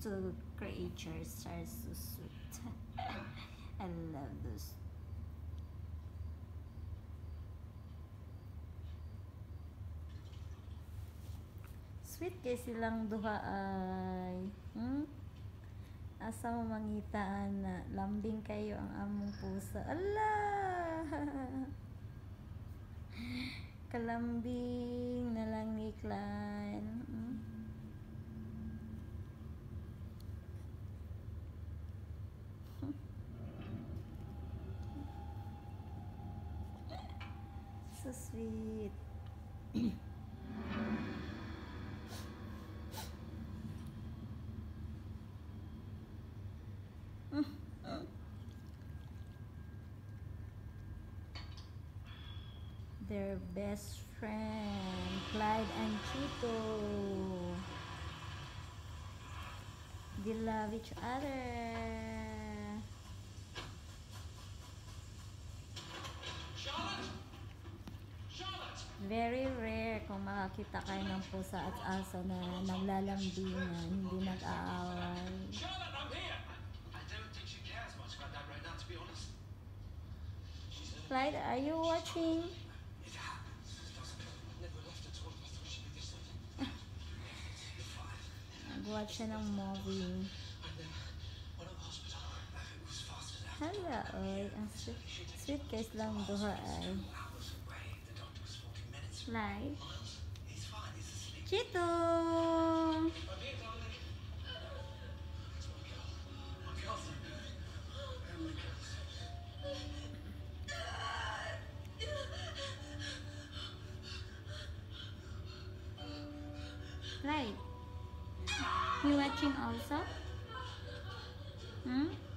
Two creatures are so sweet. I love those. Sweet kay silang duha ay. Hmm? Asa mo mangitaan na lambing kayo ang among puso. Allah! Kalambing na lang ni Clan. Hmm? So sweet. Their best friend, Clyde and Chito. They love each other. Very rare kung makakita kayo ng pusa at aso na naglalambingan, hindi nag-aaway. Clyde, are you watching? Fine. Nag-watch siya ng movie. Hala, oy. Ang sweet, sweet case lang duha ay. lại, like Chitu Right You watching also? Hmm?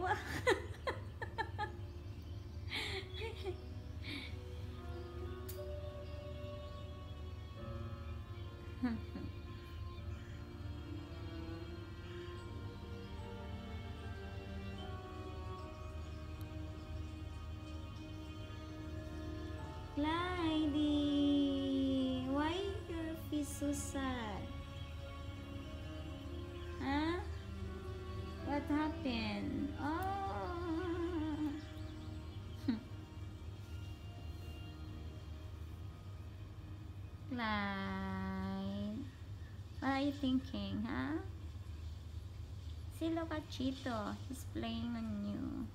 Wow! Clyde, why your face so sad? Huh? What happened? Thinking, huh? See, look at Chito. He's playing on you.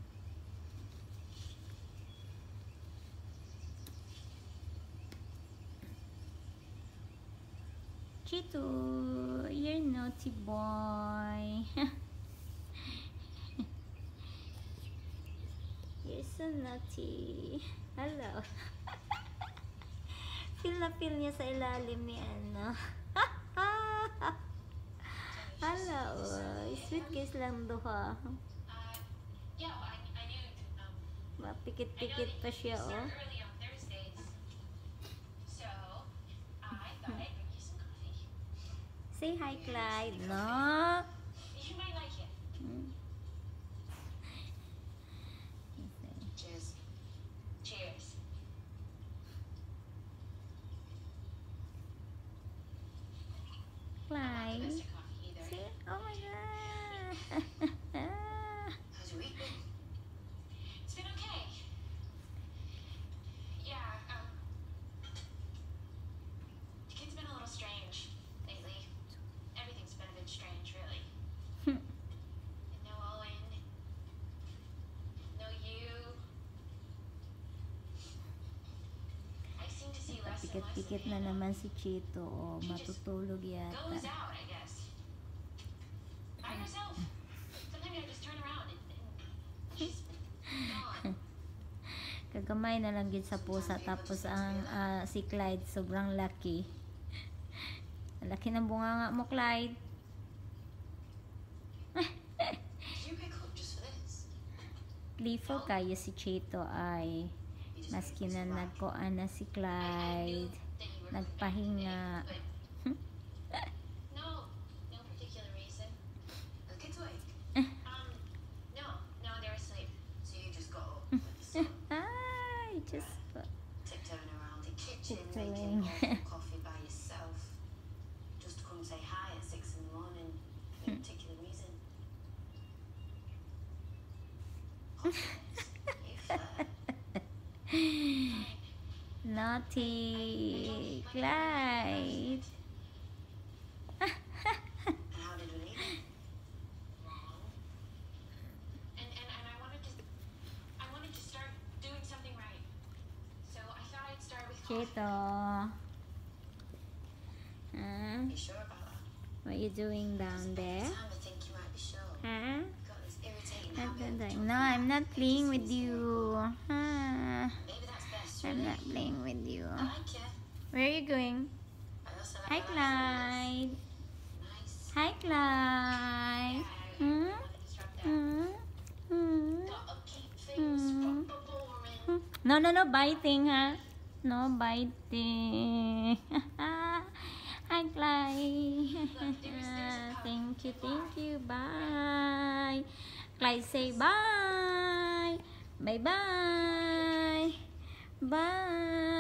Chito, you're naughty boy. you're so naughty. Hello. feel na feel niya sa ilalim ni ano. Hello. Sweet kiss lang duha. Mapikit-pikit pa siya, oh. Say hi, Clyde. No? Clyde. Pikit-pikit na him. naman si Chito. Oh, matutulog yata. Kagamay na lang gid sa pusa tapos ang ah, si Clyde sobrang lucky. Ang Laki ng bunganga mo, Clyde. Playful kayo si Chito ay maski na nagkoan na si Clyde. nagpahinga. Just tiptoeing around the kitchen, Tiptoeing. making coffee by yourself. Just to come say hi at six in the morning. For no particular reason. naughty Clyde. potato. Huh? What you doing down there? Huh? No, I'm not playing with you. Huh? I'm not playing with you. Where are you going? Hi, Clyde. Hi, Clyde. Hmm? Hmm? Hmm? Hmm? No, no, no, bye thing, huh? No biting. Hi, Clyde. thank you, thank you. Bye. Clyde, say bye. Bye-bye. Bye.